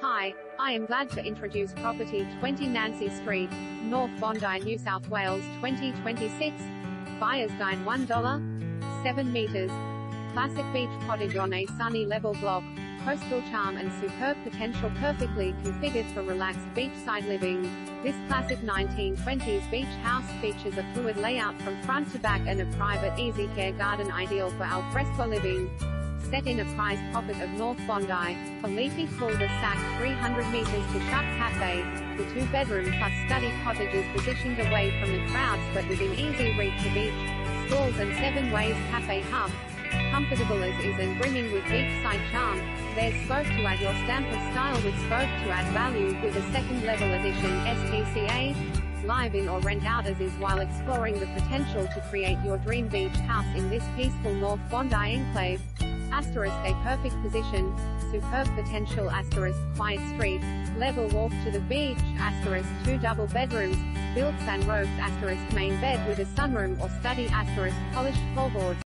Hi, I am glad to introduce property 20 Nancy Street, North Bondi, New South Wales 2026. Buyer's guide $1. 7 meters. Classic beach cottage on a sunny level block. Coastal charm and superb potential perfectly configured for relaxed beachside living. This classic 1920s beach house features a fluid layout from front to back and a private easy care garden ideal for alfresco living set in a prized pocket of North Bondi, a leafy cul-de-sac 300 meters to Shuk Cafe, the two-bedroom plus study cottages positioned away from the crowds but within easy reach of beach, stalls and seven ways cafe hub. Comfortable as is and brimming with beachside charm, there's scope to add your stamp of style with scope to add value with a second level addition STCA, live in or rent out as is while exploring the potential to create your dream beach house in this peaceful North Bondi enclave. Asterisk a perfect position, superb potential asterisk. Quiet street, level walk to the beach, asterisk. Two double bedrooms, built and robed asterisk. Main bed with a sunroom or study asterisk. Polished floorboards.